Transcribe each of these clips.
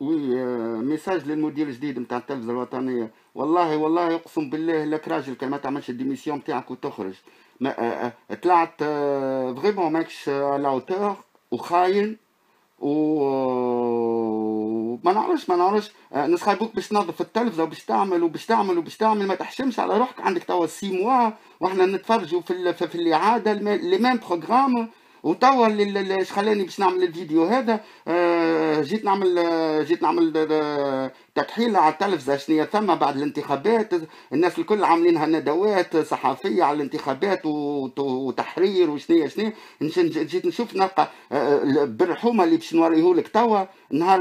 message للمدير الجديد نتاع التلفزه الوطنيه والله والله اقسم بالله لك راجل كان ما تعملش ال démission نتاعك وتخرج ما طلعت vraiment ماكش la hauteur وخاين و ما نعرفش ما نعرفش نسخيبوك باش تنظف التلفزه وباش تعمل وباش تعمل وباش تعمل ما تحشمش على روحك عندك توا six mois وإحنا نتفرجوا في في الاعاده les mêmes programmes وتوا اللي خلاني باش نعمل الفيديو هذا آه، جيت نعمل آه، جيت نعمل آه، تكحيل على التلفزه شنو ثم بعد الانتخابات الناس الكل عاملينها ندوات صحفية على الانتخابات وتحرير وشنو شنو جيت نشوف نلقى بالرحومه اللي باش نوريهولك توا. نهار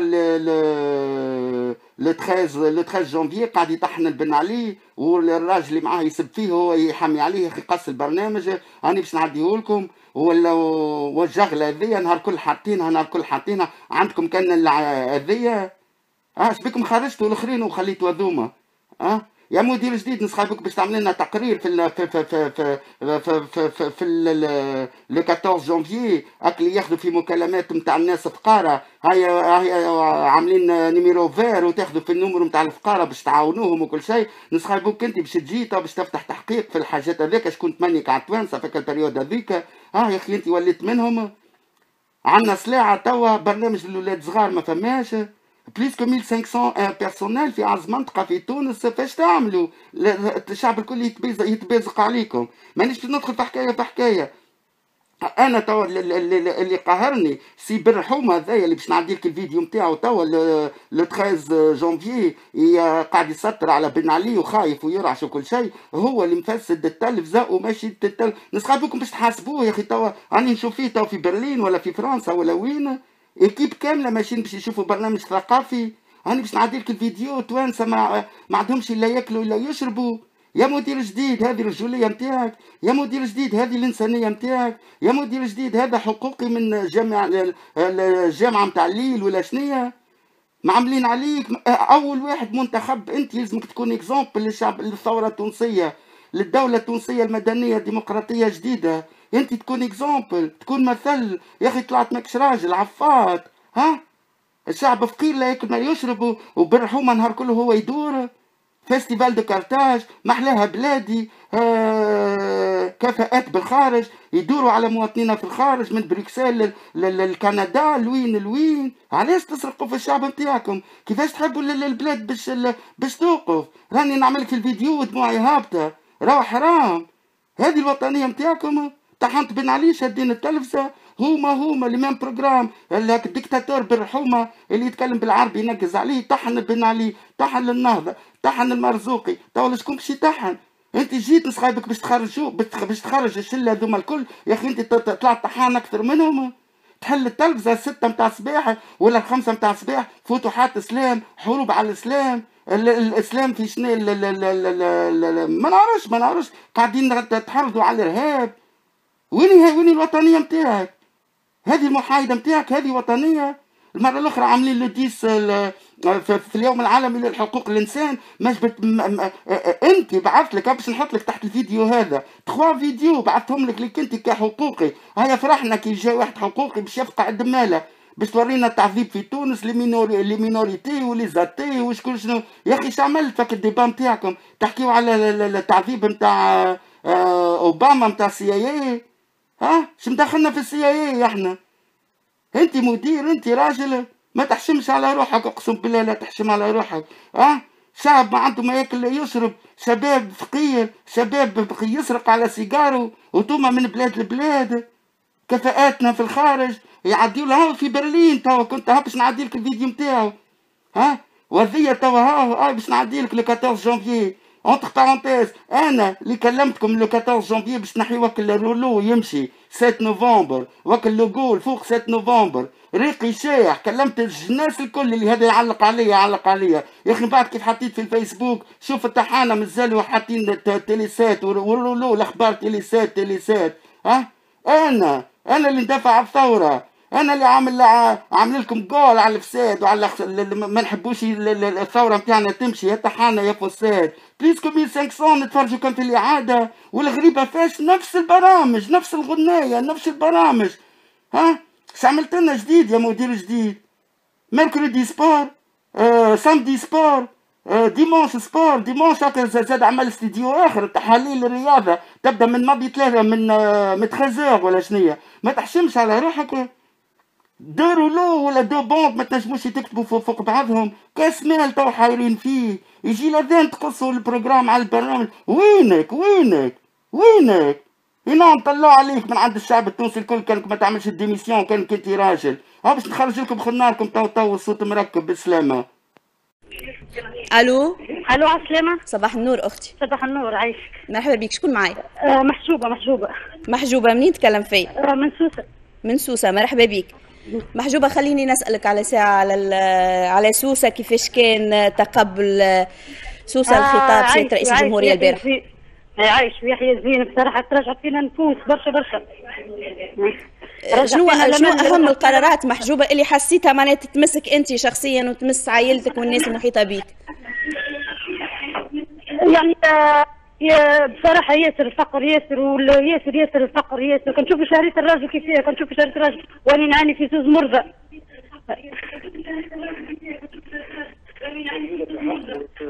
لو 13 لو 13 جونفي قاعد يطحن البن عليه والراجل اللي معاه يسب فيه هو يحمي عليه أخي قص البرنامج. راني باش نعديه لكم. ولا والجغله هذيا نهار كل حاطينها نهار كل حاطينها. عندكم كان هذيا؟ آه بكم خرجتوا الاخرين وخليتوا هذوما آه يا مدير جديد نسخابك باش تعمل لنا تقرير في ال في في في في في في, في, لو 14 جونفي اك اللي ياخذوا في مكالمات نتاع الناس فقاره هاي هاي عاملين نيميرو فير وتاخذوا في النمر نتاع الفقاره باش تعاونوهم وكل شيء نسخابك انت باش تجي باش تفتح تحقيق في الحاجات هذيك شكون تمنيك على توانسه في البريود هذيك آه يا أخي انت وليت منهم عندنا سلاعه توا برنامج للولاد صغار ما فماش بليس كو 1500 بيرسونيل في عز منطقه في تونس فاش تعملوا؟ الشعب الكل يتبازق عليكم. مانيش ندخل في حكايه في حكايه أنا توا اللي قهرني سي بالرحومه هذايا اللي باش نعدي لك الفيديو نتاعو توا لو 13 جونفي قاعد يسطر على بن علي وخايف ويرعش وكل شيء. هو اللي مفسد التلفزة وماشي التل... نسخابكم باش تحاسبوه يا أخي توا. راني نشوف فيه توا في برلين ولا في فرنسا ولا وين؟ ايكيب كاملة ماشيين باش يشوفوا برنامج ثقافي. راني باش نعدي لك الفيديو توانسه ما, ما عندهمش الا ياكلوا الا يشربوا. يا مدير جديد هذه الرجولية نتاعك يا مدير جديد هذه الإنسانية نتاعك يا مدير جديد هذا حقوقي من جامع الجامعة نتاع الليل ولا شنية. معاملين عليك. أول واحد منتخب أنت لازمك تكون exemple للشعب للثورة التونسية للدولة التونسية المدنية الديمقراطية جديدة أنت تكون exemple تكون مثل يا أخي طلعت ماكش راجل عفاط ها؟ الشعب فقير لا ياكل ما يشرب وبالرحومة نهار كله هو يدور. Festival de Carthage محلاها بلادي آه كفاءات بالخارج يدوروا على مواطنينا في الخارج من بروكسل لكندا لوين لوين؟ علاش تسرقوا في الشعب نتاعكم؟ كيفاش تحبوا البلاد باش باش توقف؟ راني نعمل لك الفيديو ودموعي هابطة. راهو حرام هذه الوطنية نتاعكم. طحنت بن علي شادين التلفزه هما هما les mêmes programmes الديكتاتور بالرحومه اللي يتكلم بالعربي ينقز عليه طحن بن علي طحن للنهضه طحن المرزوقي تو شكون باش يطحن؟ انت جيت نصايبك باش تخرجوا باش تخرج الشلة هذوما الكل. يا أخي انت طلعت طحان أكثر منهم. تحل التلفزه الستة متاع الصباح ولا الخمسة متاع الصباح فتوحات اسلام حروب على الاسلام الاسلام في شنو؟ ما نعرفش ما نعرفش. قاعدين تحرضوا على الإرهاب. وين وين الوطنية نتاعك هذه المحايدة نتاعك هذه وطنية. المرة الأخرى عاملين le dix في اليوم العالمي للحقوق الإنسان. مش بت... أنت بعثت لك باش نحط لك تحت الفيديو هذا. تخوا فيديو بعثهم لك لك أنت كحقوقي. هيا فرحنا كي جاي واحد حقوقي باش يفقع الدماله باش تورينا التعذيب في تونس les minori les minorités و les athées وشكون شنو. يا أخي اش عملت فك ال débat نتاعكم تحكيو على التعذيب نتاع آه، أوباما نتاع CIA ها؟ شو مدخلنا في ال CIA إحنا؟ أنت مدير أنت راجل. ما تحشمش على روحك أقسم بالله لا تحشم على روحك. آه شعب ما عنده ما ياكل لا يشرب. شباب فقير شباب يسرق على سيجارو وتوما من بلاد لبلاد. كفاءاتنا في الخارج. يعديو لها في برلين توا. كنت ها باش نعدي لك الفيديو نتاعو ها؟ وذية توا ها باش نعدي لك le 14 جانفي entre parenthèses أنا اللي كلمتكم le 14 جانفي باش نحي وكل ال rouleau يمشي 7 نوفمبر وكل لوغو الفوق 7 نوفمبر ريقي شايح كلمت الناس الكل اللي هذا يعلق عليا يعلق عليا يا أخي بعد كيف حطيت في الفيسبوك شوف الطحانه مازالوا حاطين télé sept و rouleau الاخبار télé sept télé sept ها أنا أنا اللي ندافع على الثوره أنا اللي عامل عامل لكم جول على الفساد وعلى ما نحبوش الثورة نتاعنا تمشي يا طحانه يا فساد. plus que 1500 نتفرجوا كان في الإعادة. والغريبة فاش نفس البرامج نفس الغناية نفس البرامج. ها؟ عملت لنا جديد يا مدير جديد. mercredi sport samedi sport dimanche sport dimanche زاد عمل استديو آخر تحاليل الرياضة. تبدأ من ماضي ثلاثة من من 13 ولا شنيا ما تحشمش على روحك. deux rouleaux ولا deux bandes ما تنجموش تكتبوا فوق, فوق بعضهم. كاس مال تو حايرين فيه. يجي لذان تقصوا ال programme على البرنامج. وينك؟ وينك؟ وينك؟ هنا نطلعوا عليك من عند الشعب التونسي الكل كانك ما تعملش ال démission كانك انت راجل. ها باش نخرج لكم خناركم تو تو الصوت مركب بالسلامه ألو؟ ألو عسلامة صباح النور أختي. صباح النور عايشك. مرحبا بك شكون معايا آه محجوبة محجوبة. محجوبة منين تكلم في آه من سوسة. من سوسة مرحبا بك. محجوبة خليني نسألك على ساعة على على سوسة كيفاش كان تقبل سوسة الخطاب سيد رئيس الجمهورية البارح عايش ويحيى زين بصراحة ترجعت فينا نفوس برشا برشا. شنو شنو أهم القرارات محجوبة اللي حسيتها معناها تتمسك أنت شخصيا وتمس عائلتك والناس المحيطة بيك؟ يعني آه، يا بصراحة ياسر الفقر ياسر ياسر ياسر الفقر ياسر. كنشوف شهرية الراجل كيف هي كنشوف شهرية الراجل. وأنا نعاني في زوز مرضى.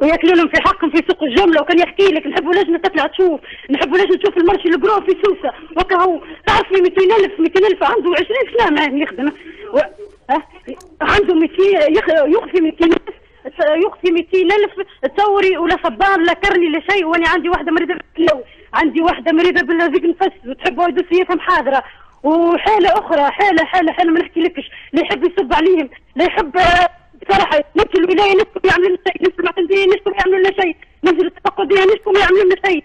وياكلونهم في حقهم في سوق الجملة وكان يحكي لك نحبوا لجنة تطلع تشوف نحبوا لجنة تشوف المرشي الجرو في سوسة. وكا هو تعرفني 200000 200000 عنده 20 سنة معاه يخدم و... عنده 200 يخ... يخفي 200000 يخفي 200000 تصوري ولا صبار لا كرني لا شيء وأنا عندي واحدة مريضة بالكلو عندي واحدة مريضة بالذيك نفس وتحب يدوس هي محاضرة وحالة أخرى حالة حالة حالة ما نحكي لكش لا يحب يصب عليهم لا يحب آه، بصراحة نفس الولايه نفسهم يعملوا لنا شيء نفس المعتمديه نفسهم يعملوا لنا شيء. نفس التفقديه نفسهم يعملوا لنا شيء.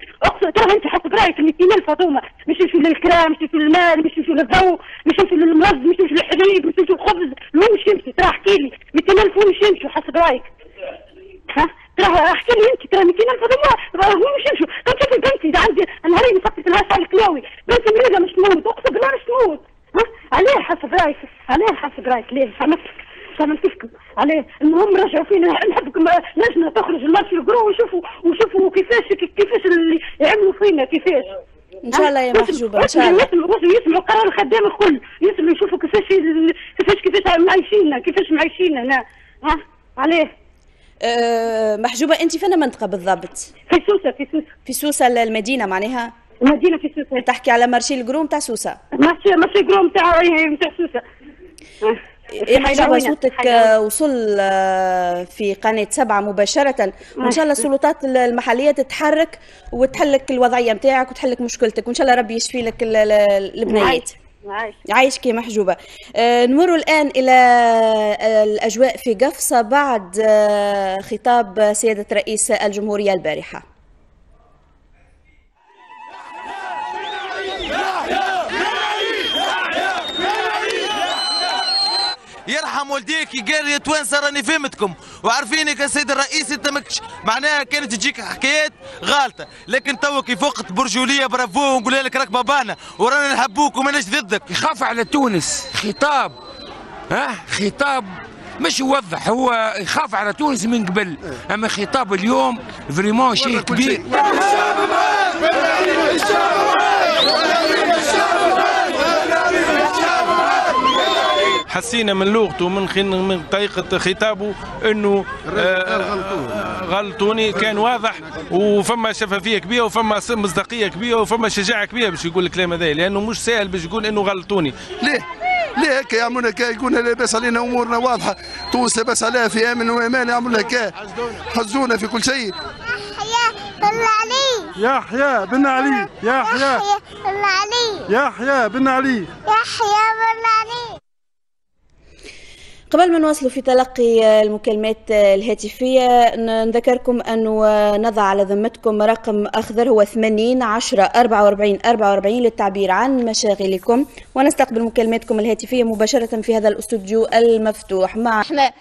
ترى انت حسب رايك 200000 هذوما مش يمشوا للكرا مش يمشوا للمال مش يمشوا للضوء مش يمشوا للمرض مش يمشوا للحليب مش يمشوا للخبز وين مش يمشوا ترى احكي لي. 200000 وين مش يمشوا حسب رايك ها؟ ترى احكي لي انت ترى 200 ألف هذوما هو مش يمشوا. طب شوفي بنتي ده عندي نهارين فقط لها على الكلاوي بنتي مريضة مش تموت اقسم بالله مش تموت ها؟ عليه حسب رايك عليه حسب رايك ليه؟ سامحك سامحتكم عليه. المهم رجعوا فينا. نحبكم. الجرو ويشوفوا ويشوفوا كيفاش كيفاش اللي يعملوا فينا كيفاش. إن شاء الله يا محجوبة إن شاء الله. يسمعوا قرار الخدام الكل. يسمعوا يشوفوا كيفاش كيفاش كيفاش معيشيننا كيفاش معيشيننا هنا ها؟ عليه. أه محجوبة أنت فين منطقه بالضبط؟ في سوسة في سوسة. في سوسة المدينة معناها؟ المدينة في سوسة. تحكي على marché ال gros تاع سوسة. marché marché gros تاع نتاع سوسة. يا محجوبة صوتك آه، وصل آه، في قناة سبعة مباشرة. وإن شاء الله السلطات المحلية تتحرك وتحلك الوضعية متاعك وتحلك مشكلتك. وإن شاء الله ربي يشفي لك ال- ال- البنايات عايش يا محجوبة. آه، نمر الآن إلى آه، الأجواء في قفصة بعد آه، خطاب سيادة رئيس الجمهورية البارحة. والديك يا قاري توانسة راني فهمتكم. وعارفينك يا سيد الرئيس انت مكش معناها كانت تجيك حكايات غالطة. لكن تو كي فقت برجولية برافو ونقول لك راك بابانا. ورانا نحبوك وماناش ضدك. يخاف على تونس. خطاب. ها؟ خطاب. مش يوضح. هو يخاف على تونس من قبل. أما خطاب اليوم vraiment شيء كبير. حسينا من لغته من خن من طريقه خطابه إنه آه، غلطوني كان واضح وفما شفافية كبيرة وفما مصداقية كبيرة وفما شجاعة كبيرة باش يقول الكلام هذا لأنه مش سهل باش يقول إنه غلطوني. ليه؟ ليه هكا يعملون هكا يقولنا لاباس علينا أمورنا واضحة. تونس لاباس عليها في آمن وأمان يعملوا هكا حزونا في كل شيء. بن علي يحيى بن علي يحيى. يحيى بن علي يحيى بن علي. يحيى بن علي قبل ما نواصلوا في تلقي المكالمات الهاتفية نذكركم أنه نضع على ذمتكم رقم أخضر هو 80 10 44 44 للتعبير عن مشاغلكم. ونستقبل مكالماتكم الهاتفية مباشرة في هذا الأستوديو المفتوح. مع إحنا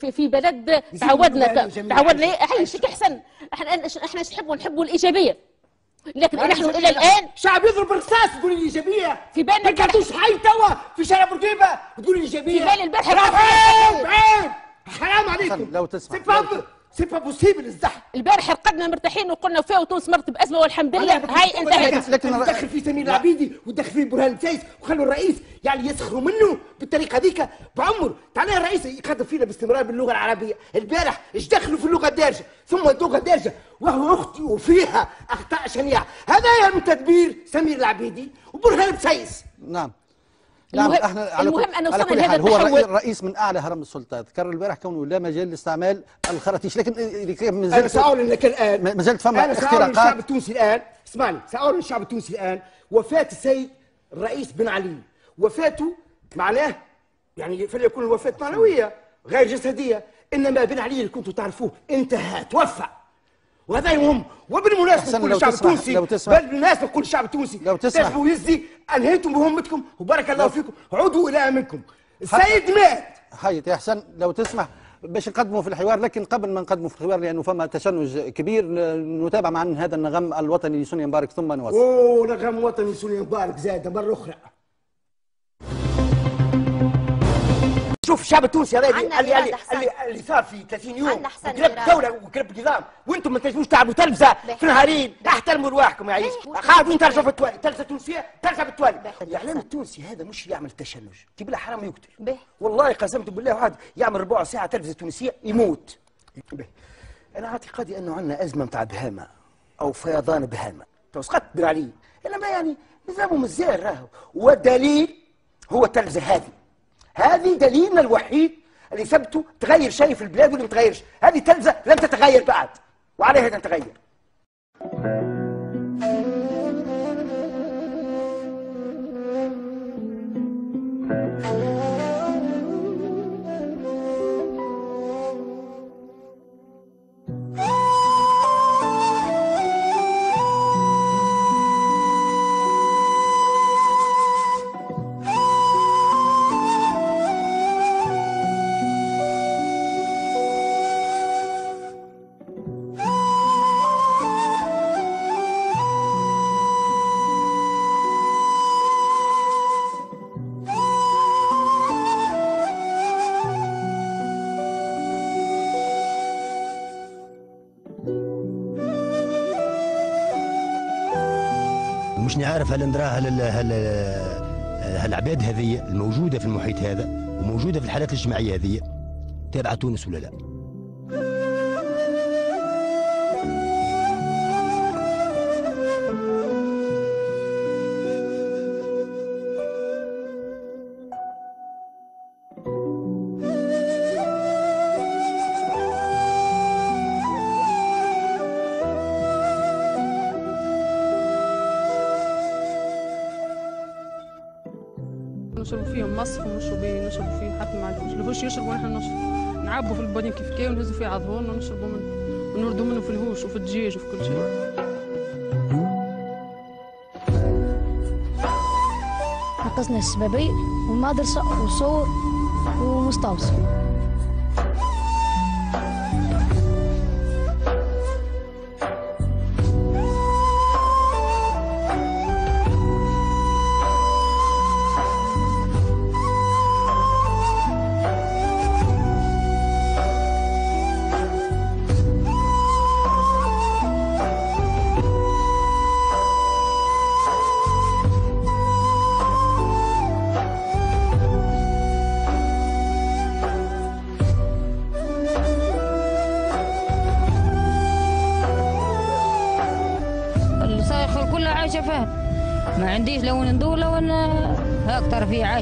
في, في بلد تعودنا تعودنا عيشك أحسن. إحنا إحنا نحبوا نحبوا الإيجابية. لكن نحن إلى الآن شعب يضرب رصاص تقول الايجابيه في بالنا ما كنتوش حي توا. في شارع بورقيبة تقول الايجابيه في بالي عيب عيب حرام عليكم. لو تسمح تفضل c'est pas possible الزحف. البارح رقدنا مرتاحين وقلنا فيها وتونس مرت بأزمة والحمد لله. هاي انتهت. لكن دخل في سمير العبيدي ودخل في برهان بسيس وخلوا الرئيس يعني يسخروا منه بالطريقة هذيك. بعمر تعال الرئيس يقدم فينا باستمرار باللغة العربية. البارح إيش دخلوا في اللغة الدارجة؟ ثم اللغة الدارجة. وهو أختي وفيها أخطاء شنيعة. هذا من تدبير سمير العبيدي وبرهان بسيس نعم. المهم- نعم إحنا المهم على وصلنا لهذا هو التحول. الرئي- رئيس من أعلى هرم السلطات ذكر البارح كونه لا مجال لاستعمال الخراطيش لكن لكن ما أنا زلت سأقول لك الان ما زلت فما أنا سأقول للشعب اختراقات التونسي الان اسمعني سأقول للشعب التونسي الآن وفاة السيد الرئيس بن علي. وفاته معناه يعني فليكن الوفاة معنوية غير جسدية. إنما بن علي اللي كنتوا تعرفوه انتهى توفى. وهذا يهم. وبالمناسبة أحسن كل الشعب التونسي. بل بالمناسبة كل الشعب التونسي لو تسمح. تجبوا يزدي انهيتم مهمتكم وبارك الله فيكم. عودوا إلى منكم السيد مات. حيت يا حسن لو تسمح باش نقدموا في الحوار لكن قبل ما نقدموا في الحوار لأنه فما تشنج كبير نتابع معا هذا النغم الوطني لسونيا مبارك ثم نواصل. أوه نغم وطني سونيا مبارك زاد مرة أخرى. شوف الشعب التونسي هذا اللي اللي, اللي. اللي, صار في 30 يوم. عندنا حسن وقلب نظام. وأنتم ما تنجموش تعملوا تلفزة في نهارين احترموا رواحكم يا عيش. خاطر ترجعوا في التوالي تلفزة تونسية. ترجع بالتوالي الاعلام التونسي هذا مش يعمل تشنج. تجيب له حرام يقتل. والله قسمت بالله واحد يعمل ربع ساعة تلفزة تونسية يموت. به. أنا اعتقادي أنه عندنا أزمة متاع بهامة أو فيضان بهامة. توسقط بن علي انما يعني نظامه مزيان راهو. والدليل هو التلفزة هذه. هذه دليلنا الوحيد اللي ثبته تغير شيء في البلاد ولا ما تغيرش. هذه تلفزه لم تتغير بعد وعليها أن تتغير. مش نعرف هل نرى هل هل هالعباد هذه الموجودة في المحيط هذا وموجودة في الحالات الاجتماعية هذه تابعة تونس ولا لا؟ نشربوا فيهم مصف ونشربوا نشربوا فيه حتى ما عندهمش الهوش يشربوا ونحن نشرب. نعبوا في البنين كيف كي ونهزوا فيه عضهون ونشربوا منه ونردوا منه في الهوش وفي الدجاج وفي كل شيء. نقصنا الشبابي والمدرسة وصور ومستوصف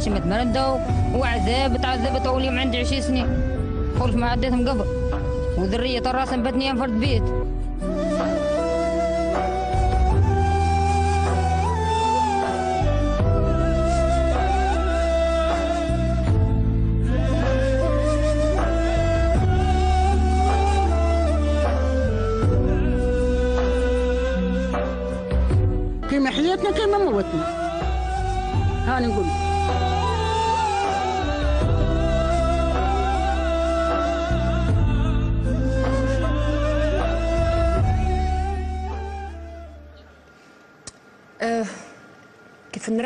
عايشة متمردة وعذاب تعذبت اول يوم عندي 20 سنين خلف ما عديتهم قبل. وذرية الراس بتني فرد بيت.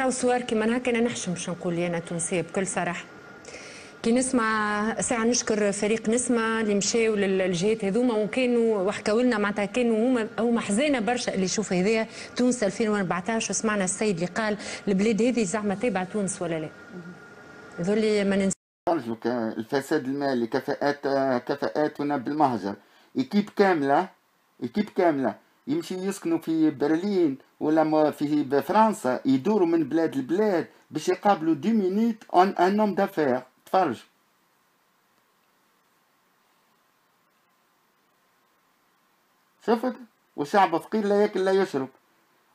نراو صور كيما هكا أنا نحشم باش نقول لي أنا تونسية بكل صراحة. كي نسمع ساعة نشكر فريق نسمة اللي مشاو للجهات هذوما وكانوا وحكاو لنا معناتها كانوا هما هما حزانة برشا اللي يشوفوا هذايا. تونس 2014 وسمعنا السيد اللي قال البلاد هذه زعما تابعة تونس ولا لا. ذولي ما ننسى. الفساد المالي كفاءات كفاءاتنا بالمهجر. équipe كاملة équipe كاملة. يمشي يسكنوا في برلين ولا في فرنسا يدوروا من بلاد لبلاد باش يقابلوا dix minutes un un homme d'affaires تفرج. شفت؟ وشعب فقير لا ياكل لا يشرب.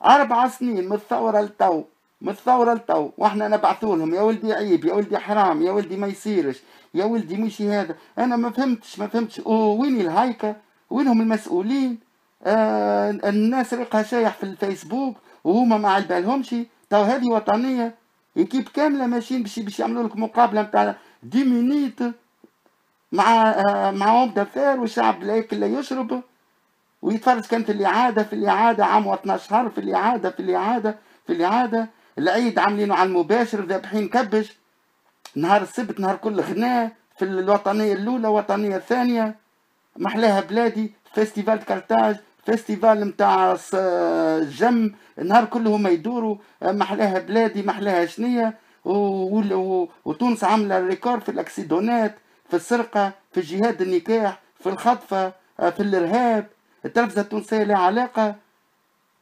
أربع سنين من الثورة لتو من الثورة لتو. وإحنا نبعثوا لهم يا ولدي عيب يا ولدي حرام يا ولدي ما يصيرش يا ولدي مشي هذا. أنا ما فهمتش ما فهمتش. وين الهايكة وينهم المسؤولين؟ الناس ريقها شايح في الفيسبوك وهما ما عالبالهمش تو هذه وطنية équipe كاملة ماشيين باش باش يعملوا لك مقابلة نتاع dix minutes مع آه مع homme d'affaires والشعب لا ياكل لا يشرب. ويتفرج كان في الإعادة في الإعادة عام 12 شهر في الإعادة في الإعادة في الإعادة. العيد عاملينه على المباشر ذابحين كبش. نهار السبت نهار كل غناء في الوطنية الأولى الوطنية الثانية. محلاها بلادي festival Carthage festival متاع الجم النهار كله هما يدوروا محلاها بلادي محلاها شنية وتونس عاملة record في الأكسيدونات في السرقة في جهاد النكاح في الخطفة في الإرهاب. التلفزة التونسية لها علاقة.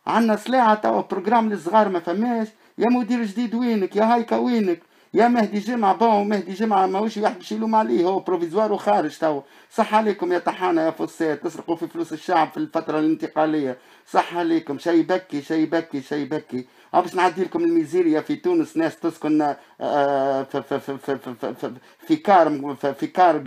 عندنا سلاعة توا programme للصغار ما فماش. يا مدير جديد وينك؟ يا هايكا وينك؟ يا مهدي جمعة bon مهدي جمعة ماهوش واحد باش يلوم عليه هو provisoire وخارج تو صح عليكم يا طحانة يا فسات تسرقوا في فلوس الشعب في الفترة الانتقالية. صح عليكم. شي يبكي شي يبكي شي يبكي. أو باش نعدي لكم الميزيريا في تونس ناس تسكن في في في في في, في, car في car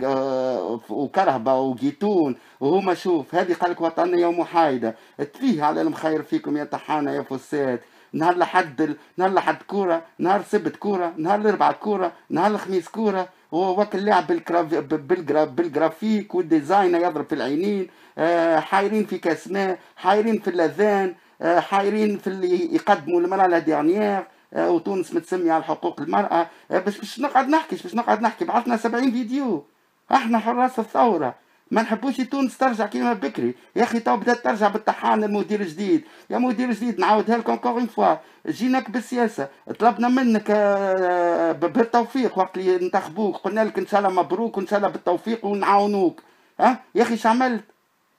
وكرهبة وجيتون. وهما شوف هذه قالك وطنية ومحايدة. تفيه على المخير فيكم يا طحانة يا فسات نهار لحد نهار لحد كورة نهار سبت كورة نهار الاربعاء كورة نهار الخميس كورة. هو وكل لاعب بال graph بال graphique وال design يضرب في العينين آه حايرين في كاس ماء حايرين في الاذان آه حايرين في اللي يقدموا المرأة la dernière آه وتونس متسمية على حقوق المرأة. آه باش باش نقعد نحكي باش نقعد نحكي بعثنا 70 فيديو. إحنا حراس الثورة. ما نحبوش تونس ترجع كيما بكري. يا أخي تو بدات ترجع بالطحان المدير الجديد يا مدير جديد نعاودها لكم encore une fois جيناك بالسياسة. طلبنا منك بالتوفيق وقت اللي انتخبوك. قلنا لك إن شاء الله مبروك وإن شاء الله بالتوفيق ونعاونوك. ها؟ يا أخي عملت؟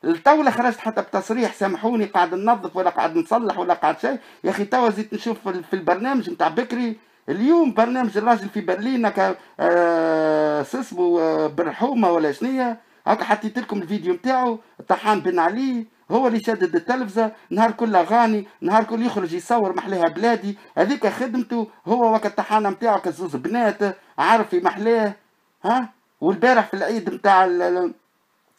التولة خرجت حتى بتصريح. سامحوني قاعد ننظف ولا قاعد نصلح ولا قاعد شيء. يا أخي توا زيد نشوف في البرنامج نتاع بكري. اليوم برنامج الراجل في برلين آه اسمه برحومة ولا شنية. هاكا حطيت لكم الفيديو نتاعو طحان بن علي هو اللي شدد التلفزة نهار كل أغاني نهار كل يخرج يصور محليها بلادي. هذيك خدمته هو وقت الطحانة نتاعو كزوز بنات عارف في محلاه ها؟ والبارح في العيد نتاع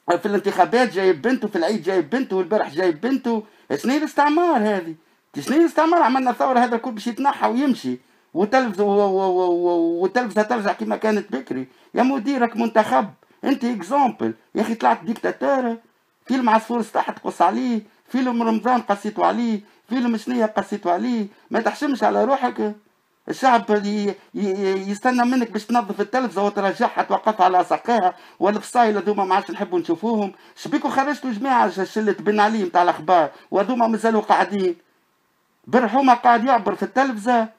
في الانتخابات جايب بنته في العيد جايب بنته والبارح جايب بنته. شنو الاستعمار هذه؟ شنو الاستعمار؟ عملنا ثورة هذا الكل باش يتنحى ويمشي. وتلفزه وتلفزه ترجع كما كانت بكري. يا مديرك منتخب. انت exemple. يا أخي طلعت ديكتاتور فيلم عصفور سطح تقص عليه. فيلم رمضان قصيتوا عليه. فيلم شنية قصيتوا عليه. ما تحشمش على روحك. الشعب يستنى منك باش تنظف التلفزة وترجعها توقف على ساقيها. والفصايل هذوما ما عادش نحبوا نشوفوهم. شبيكوا خرجتوا جماعة شلة بن علي نتاع الأخبار. وهذوما مازالوا قاعدين. برحومه قاعد يعبر في التلفزة.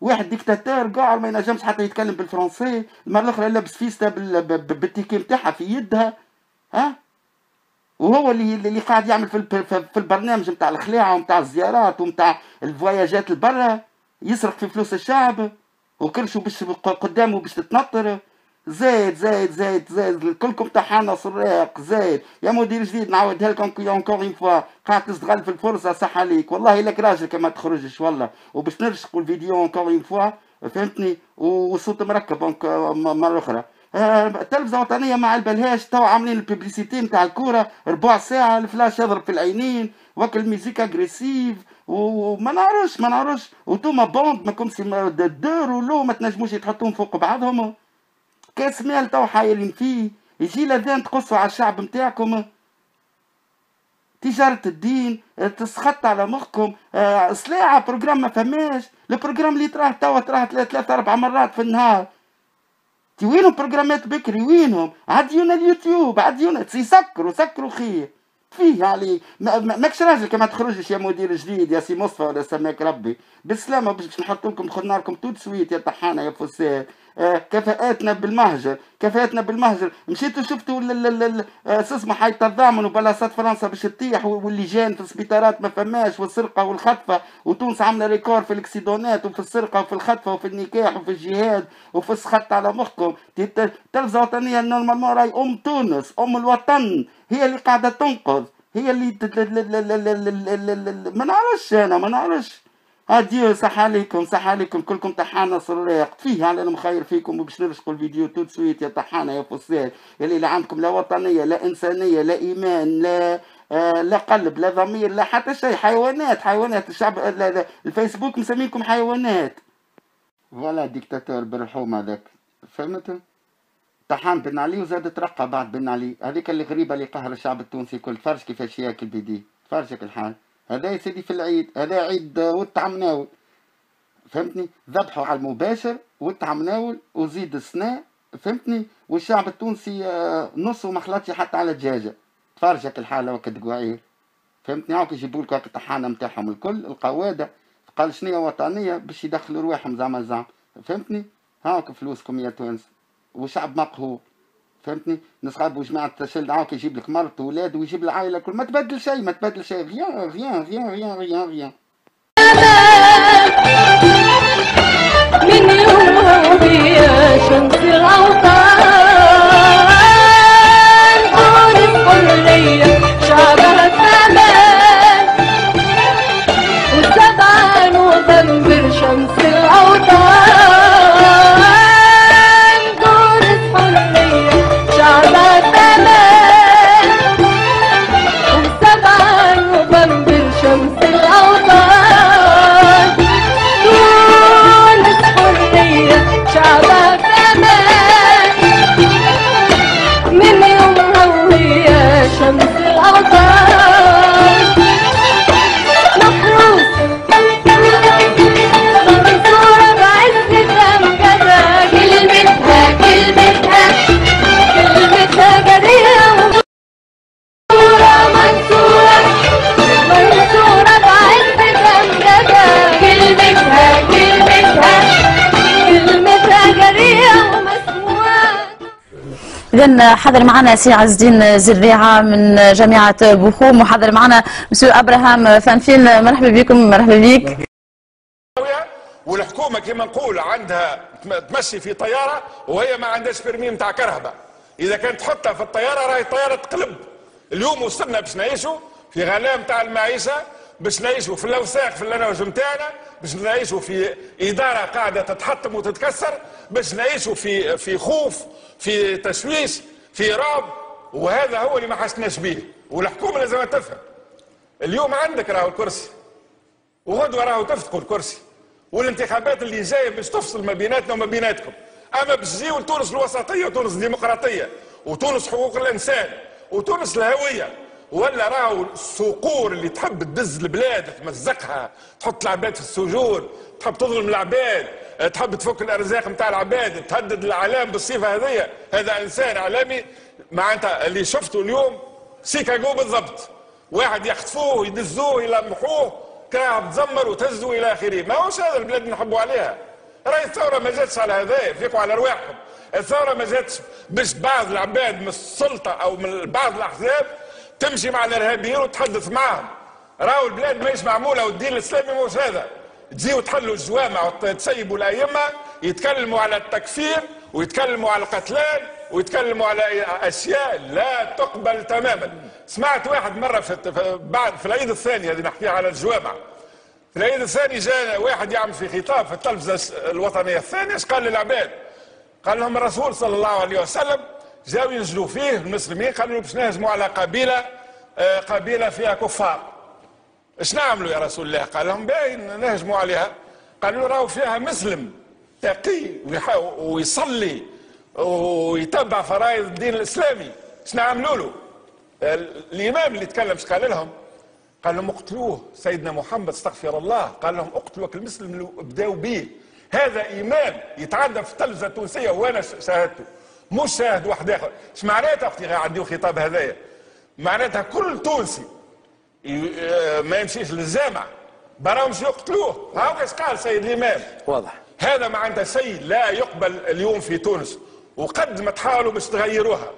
واحد ديكتاتور قاعد ما ينجمش حتى يتكلم بالفرنسي المرة الأخرى لابس فيستا بال ticket نتاعها في يدها. ها؟ وهو اللي اللي قاعد يعمل في في البرنامج نتاع الخلاعة ونتاع الزيارات ونتاع الفواياجات لبرا يسرق في فلوس الشعب وكرشو باش قدامه باش تتنطر. زايد زايد زايد زايد كلكم طحانا سراق زايد يا مدير جديد نعاودها لكم encore une fois قاعد تستغل في الفرصة صح عليك. والله لك راجل كما تخرجش والله. وباش نرشقوا الفيديو encore une fois فهمتني؟ والصوت مركب مرة أخرى. التلفزه الوطنيه ما عالبالهاش تو عاملين الببليسيتي نتاع الكورة ربع ساعة الفلاش يضرب في العينين وكل ميوزيك اجريسيف وما نعرفش ما نعرفش. وتوما بوند ما كنتش دور ولو ما تنجموش تحطوهم فوق بعضهم. كاس مال تو حايرين فيه. يجي لذان تقصوا على الشعب نتاعكم. تجارة الدين تسخط على مخكم. آه سلاعة بروجرام ما فماش. ال programme اللي تراه توا تراه ثلاثة أربع مرات في النهار. تي وينهم بروجرامات بكري؟ وينهم؟ عديونا اليوتيوب عديونا. يسكروا سكروا خير. فيه ما- ماكش راجل كما تخرجش يا مدير جديد يا سي مصطفى ولا سماك ربي. بالسلامة باش نحط لكم خدنا tout de suite يا طحانة يا فساد. آه كفاءاتنا بالمهجر كفاءاتنا بالمهجر مشيت شفتوا شو اسمه حيط الضامن وبلاصات فرنسا باش تطيح واللجان في السبيطارات ما فماش والسرقه والخطفه وتونس عامله record في الاكسيدونات وفي السرقه وفي الخطفه وفي النكاح وفي الجهاد وفي السخط على مخكم تلفزه وطنيه normalement راهي ام تونس ام الوطن هي اللي قاعدة تنقذ هي اللي ما نعرفش أنا ما نعرفش adieu صح عليكم صح عليكم. كلكم طحانة سراق تفيه على المخير فيكم وباش نرشقوا الفيديو. tout de suite يا طحانة يا فساد اللي لا عندكم لا وطنية لا إنسانية لا إيمان لا آه لا قلب لا ضمير لا حتى شيء. حيوانات حيوانات. الشعب لا لا الفيسبوك مسميكم حيوانات. voilà ديكتاتور بالرحوم هذاك. فهمت؟ طحان بن علي وزاد ترقى بعد بن علي. هذيك اللي غريبه اللي قهر الشعب التونسي كل. تفرج كيفاش ياكل بيديه تفرجك الحال. هذا يا سيدي في العيد هذا عيد ود عمناول فهمتني؟ ذبحوا على المباشر ود عمناول وزيد السنة فهمتني؟ والشعب التونسي آه، نصه ما خلطش حتى على دجاجه تفرجك الحاله وقت قواعير فهمتني؟ هاك يجيبوا لك الطحانة نتاعهم الكل القوادة قال شنية وطنية باش يدخلوا رواحهم زعما زعما. فهمتني؟ هاك فلوسكم يا تونس. وشعب مقهور. فهمتني؟ نصحاب وجماعة شل هاك يجيب لك مرته وولاد ويجيب العائلة كل ما تبدل شيء ما تبدل شيء. غيان غيان غيان غيان غيان غيان من يوم يا شمس الأوطان إذا حضر معنا سي عز الدين زريعة من جامعة بوخوم وحضر معنا مسيو أبراهام فانفين مرحبا بكم مرحبا بك. والحكومة كما نقول عندها تم- تمشي في طيارة وهي ما عندهاش permis نتاع كرهبه إذا كانت تحطها في الطيارة راهي الطياره تقلب اليوم وصلنا باش نعيشوا في غلاء نتاع المعيشة باش نعيشوا في الأوساخ في الأنهج نتاعنا باش نعيشوا في إدارة قاعدة تتحطم وتتكسر باش نعيشوا في في خوف في تشويش في رعب. وهذا هو اللي ما حسناش به والحكومة لازم تفهم. اليوم عندك راهو الكرسي. وغدوة راهو تفتقوا الكرسي. والانتخابات اللي جاية باش تفصل ما بيناتنا وما بيناتكم. أما باش تجيو لتونس الوسطية وتونس الديمقراطية وتونس حقوق الإنسان وتونس الهوية ولا راهو الصقور اللي تحب تدز البلاد تمزقها تحط العباد في السجون تحب تظلم العباد تحب تفك الأرزاق نتاع العباد تهدد الاعلام بالصفة هذه هذا إنسان اعلامي معناتها اللي شفته اليوم سيكاغو بالضبط. واحد يخطفوه يدزوه يلمحوه كراها تزمر وتهزوا إلى آخره. ما هوش هذا البلاد اللي نحبوا عليها. راهي الثورة ما جاتش على هذا فيقوا على رواحكم الثورة ما جاتش باش بعض العباد من السلطة أو من بعض الأحزاب تمشي مع الإرهابيين وتحدث معهم راهو البلاد ماهيش معمولة والدين الإسلامي ماهوش هذا. تجيوا تحلوا الجوامع وتسيبوا الأئمة يتكلموا على التكفير ويتكلموا على القتلان ويتكلموا على أشياء لا تقبل تماما. سمعت واحد مرة في بعد في العيد الثاني هذه نحكيها على الجوامع. في العيد الثاني جاء واحد يعمل في خطاب في التلفزة الوطنية الثانية قال للعباد؟ قال لهم الرسول صلى الله عليه وسلم جاوا ينزلوا فيه المسلمين قالوا له باش نهجموا على قبيلة آه، قبيلة فيها كفار إيش نعملوا يا رسول الله؟ قال لهم باين نهجموا عليها قالوا راهو فيها مسلم تقي ويصلي ويتبع فرائض الدين الإسلامي إيش نعملوا له؟ الإمام اللي تكلم إيش قال لهم؟ قال لهم اقتلوه سيدنا محمد استغفر الله قال لهم اقتلوا المسلم اللي بداوا به هذا ايمان يتعدى في التلفزة التونسية وأنا شاهدته مش شاهد واحد آخر. إيش معناتها أختي عندي خطاب هذايا؟ معناتها كل تونسي آه، ما يمشيش للجامع. براهمش يقتلوه. هاو إيش قال سيد الإمام؟ واضح. هذا معناتها شيء لا يقبل اليوم في تونس. وقد ما تحاولوا باش تغيروها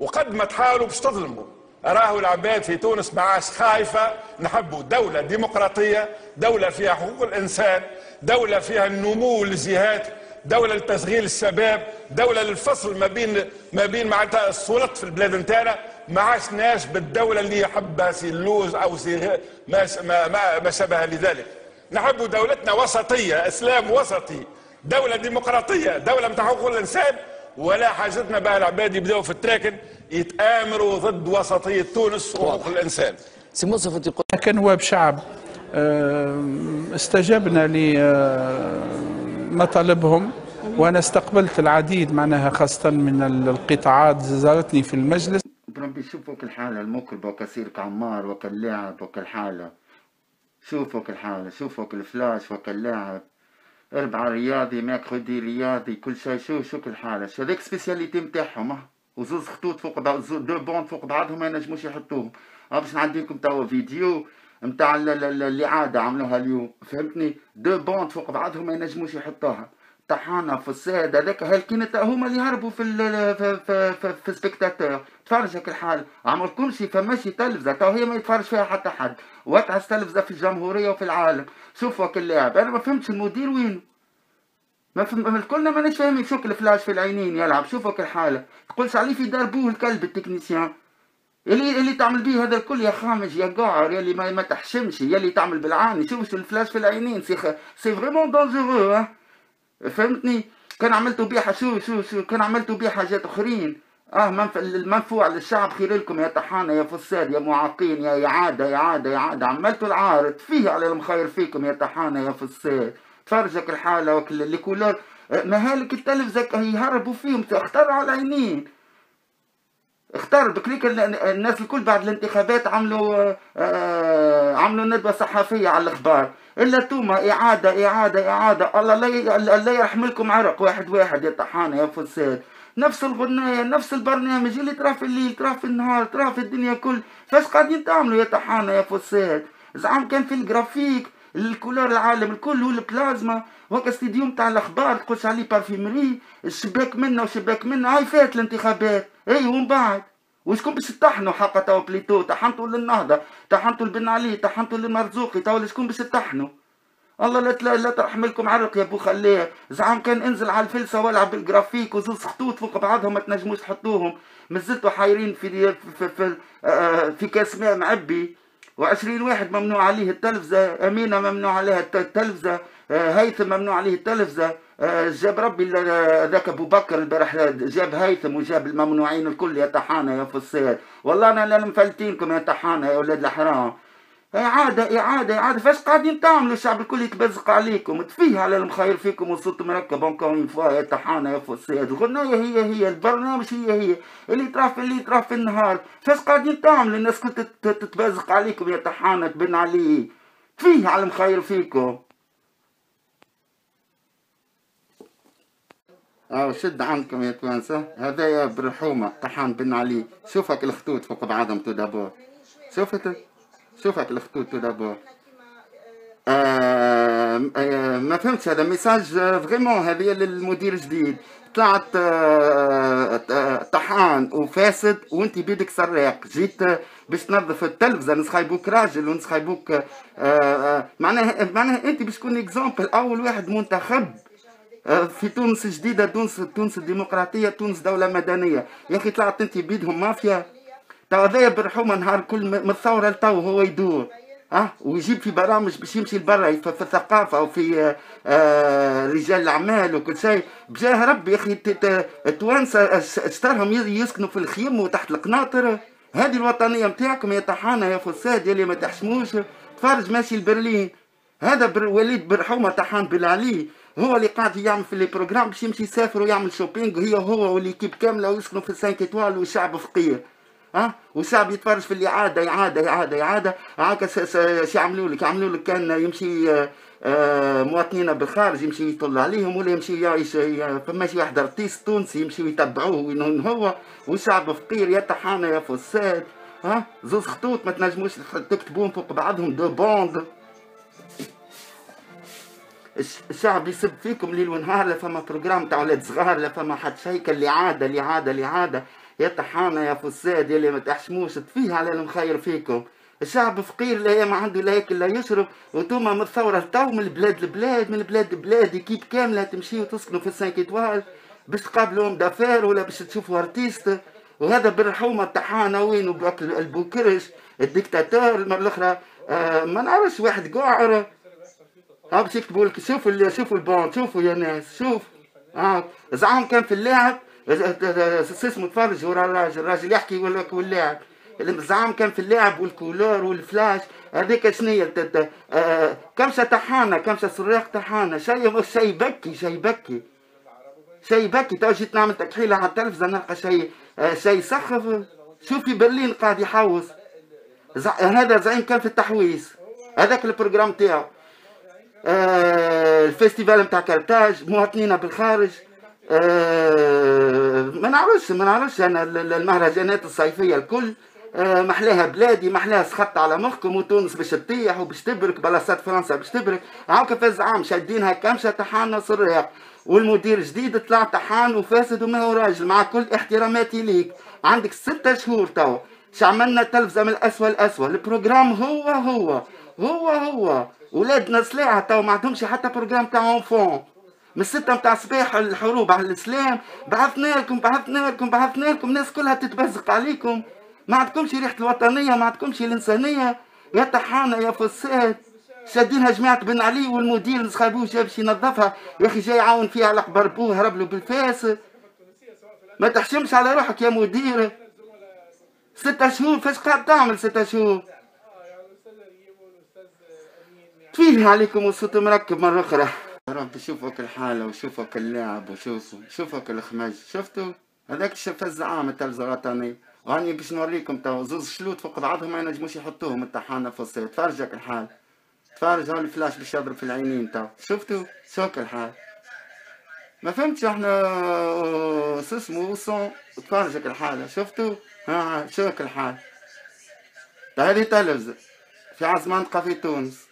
وقد ما تحاولوا باش تظلموا راهو العباد في تونس ما عادش خايفة. نحبوا دولة ديمقراطية دولة فيها حقوق الإنسان دولة فيها النمو للجهات دولة لتشغيل الشباب دولة للفصل ما بين ما بين معناتها السلط في البلاد نتاعنا. ما عشناش بالدولة اللي يحبها سي اللوز أو سي ما, ما, ما, ما شابه لذلك. نحب دولتنا وسطية إسلام وسطي. دولة ديمقراطية دولة متاع حقوق الإنسان ولا حاجتنا بها العباد يبدأوا في التراكن يتآمروا ضد وسطية تونس وحقوق الإنسان سي منصف أنت كنواب شعب آه، استجبنا لمطالبهم وأنا استقبلت العديد معناها خاصة من القطاعات زارتني في المجلس. بربي شوفوا الحالة المقربة وكسير كعمار وكاللاعب وكالحالة شوفوا الحالة شوفوا الفلاش وكاللاعب أربعة رياضي ماكرودي رياضي كل شيء شو شو الحالة. شو هذيك سبيسياليتي متاعهم آه. وزوز خطوط فوق بعض deux bandes فوق بعضهم ما ينجموش يحطوهم. آه باش نعديكم توا فيديو. نتاع ال- ال- ال- الإعادة عملوها اليوم. فهمتني؟ deux bandes فوق بعضهم ما ينجموش يحطوها. طحانة فساد هذاك هالكين هما اللي هربوا في ال في في في, في spectateurs تفرج هيك الحال. عمل كل شيء فماشي تلفزة. تو هي ما يتفرج فيها حتى حد. واتعس تلفزة في الجمهورية وفي العالم. شوفوا هاك اللاعب أنا ما فهمتش المدير وينه؟ ما فهم كلنا ماناش فاهمين. شوك الفلاش في العينين يلعب. شوفوا هاك الحالة تقولش عليه في دار بوه الكلب ال technicien. اللي اللي تعمل بيه هذا الكل يا خامج يا قاعر يلي ما, ما تحشمش يلي تعمل بالعاني. شوف شو الفلاش في العينين. c'est. c'est vraiment dangereux ها. فهمتني؟ كان عملتوا بيه شو شو شو كان عملتوا بيه حاجات أخرين. آه منف... المنفوع للشعب خير لكم يا طحانة يا فساد يا معاقين يا إعادة يا إعادة يا إعادة عملتوا العار تفيه على المخير فيكم يا طحانة يا فساد. تفرجك الحالة وكل اللي كولور آه، مهالك التلفزة يهربوا فيهم اختاروا على العينين. اختار بكريك ال- الناس الكل بعد الانتخابات عملوا آه، عملوا ندوة صحفية على الأخبار. إلا توما إعادة إعادة إعادة. الله لا يرحم لكم عرق. واحد واحد يا طحانة يا فساد. نفس الغناية نفس البرنامج. اللي تراه في الليل تراه في النهار تراه في الدنيا كل. فاش قاعدين تعملوا يا طحانة يا فساد؟ زعما كان في الجرافيك. الكولور العالم الكل هو البلازما وهكا استديوم تاع الأخبار تقولش عليه بارفيمري الشباك منا وشباك منا هاي فات الانتخابات. اي ومن بعد؟ وشكون باش تطحنوا حقا توا بليتو؟ طحنتوا للنهضة طحنتوا لبن علي طحنتوا للمرزوقي توا شكون باش تطحنوا الله لا لا, ترحم لكم عرق يا أبو خليه زعم كان انزل على الفلسة والعب بالجرافيك وزوز خطوط فوق بعضهم ما تنجموش تحطوهم. مازلتوا حايرين في في في, في, آه، في كاس ماء معبي. وعشرين واحد ممنوع عليه التلفزة أمينة ممنوع عليها الت- التلفزة آه، هيثم ممنوع عليه التلفزة آه، جاب ربي ذاك أبو بكر البارح جاب هيثم وجاب الممنوعين الكل يا طحانة يا فساد والله أنا لا مفلتينكم يا طحانة يا ولاد الحرام. إعادة إعادة إعادة. فاش قاعدين تعملوا؟ الشعب الكل يتبزق عليكم. تفيه على المخير فيكم والصوت مركب. يا طحانة يا فساد الغناية هي هي البرنامج هي هي. اللي تراه في اللي تراه في النهار. فاش قاعدين تعملوا؟ الناس كل تت- تت- تتبزق عليكم. يا طحانة تبن عليه. تفيه على المخير فيكم. آه شد عندكم يا توانسة. هذا يا برحومة. طحان بن علي. شوفك الخطوط فوق بعضهم تو دابور. شوفت شوفك الخطوط دابور ما فهمتش هذا ميساج vraiment هذه للمدير الجديد طلعت طحان وفاسد وانت بيدك سراق جيت باش تنظف التلفزه نسخيبوك راجل ونسخيبوك آه، آه، معناها معناها أنت باش تكون exemple أول واحد منتخب آه، في تونس جديدة تونس تونس الديمقراطية تونس دولة مدنية. يا أخي طلعت أنت بيدهم مافيا. توا هذايا بالرحومة نهار كل من الثورة لتو هو يدور آه ويجيب في برامج باش يمشي لبرا في, الثقافة وفي آه، آه رجال الأعمال وكل شيء. بجاه ربي يا أخي ت- ت- التوانسة اش- اشترهم ي- يسكنوا في الخيم وتحت القناطر. هذه الوطنية متاعكم يا طحانة يا فساد يلي ما تحشموش. تفرج ماشي لبرلين. هذا بر وليد برحومة طحان بن علي هو اللي قاعد يعمل في les programmes باش يمشي يسافر ويعمل shopping هي هو و l'équipe كاملة ويسكنوا في ال cinq étoiles والشعب فقير. ها؟ والشعب يتفرج في الإعادة إعادة إعادة إعادة. هاكا شو يعملوا لك؟ يعملوا لك كأن يمشي آه، آه، مواطنين بالخارج يمشي يطل عليهم ولا يمشي يعيش فما شي واحد artiste تونسي يمشي يتبعوه وين هو. والشعب فقير يا طحانه يا فساد. ها؟ زوز خطوط ما تنجموش تكتبوهم فوق بعضهم. deux bandes الشعب يسب فيكم ليل ونهار لا فما programme تاع ولاد صغار لا فما حد شيء اللي عاده اللي عاده اللي عاده يا طحانه يا فساد يا اللي ما تحشموش تفيه على المخير فيكم. الشعب فقير لا ما عنده لا ياكل لا يشرب وأنتم من الثوره تو من البلاد البلاد من البلاد البلاد كيب كاملة تمشيو تسكنوا في السانك اتوال باش تقابلوهم دافير ولا باش تشوفوا أرتيست. وهذا بالرحومه تاعنا وين البوكرش الديكتاتور المرة الأخرى آه ما نعرفش واحد قاعر باش يكتبوا لك شوفوا شوفوا البون شوفوا يا ناس شوف. ها زعم كان في اللاعب اسمه تفرج ورا الراجل الراجل يحكي ولا واللاعب الزعم كان في اللاعب والكولور والفلاش. هذيك شنية آه كمشة طحانة كمشة سراق طحانة شيء شيء بكي شيء بكي شيء بكي تو جيت نعمل تكحيلة على التلفزة نلقى شيء آه شيء سخف في برلين قاعد يحوس. هذا زعيم كان في التحويس. هذاك البروجرام تاعو. آه ال festival نتاع كارتاج مواطنين بالخارج. آه ما نعرفش ما نعرفش. أنا المهرجانات الصيفية الكل آه محلاها بلادي محلاها سخط على مخكم وتونس باش تطيح وباش تبرك بلاصات فرنسا باش تبرك. هاكا في الزعام شادينها كمشه طحان سراق والمدير جديد طلع طحان وفاسد وما هو راجل مع كل احتراماتي ليك. عندك ستة شهور توا. شعملنا تلفزة من الأسوأ الأسوأ ال programme هو هو هو هو. ولادنا سلاعة تو ما عندهمش حتى programme تاع enfants من الستة متاع صباح الحروب على الإسلام. بعثنا لكم بعثنا لكم بعثنا لكم الناس كلها تتبزق عليكم. ما عندكمش ريحة الوطنية ما عندكمش الإنسانية. يا طحانة يا فساد. شادينها جماعة بن علي والمدير نسخابوه جاب باش ينظفها يا أخي جاي يعاون فيها على قبر بوه هرب له بالفاس. ما تحشمش على روحك يا مدير. ستة شهور فاش قاعد تعمل ستة شهور؟ فيه عليكم الصوت مركب مرة أخرى. رب شوفك الحالة وشوفك اللاعب وشوفوا شوفك الخماج شفتوا؟ هذاك شاف الزعامة التلفزة الوطني غاني باش نوريكم تو زوز شلوت فوق بعضهم ما ينجموش يحطوهم الطحانة في الصيف تفرجك الحال. تفرج هون الفلاش باش يضرب في العينين تو. شفتوا؟ شوك الحال. ما فهمتش إحنا شو اسمه؟ وصون. تفرجك الحالة شفتوا؟ ها شوك الحال. هذه تلفزة في عز منطقة في تونس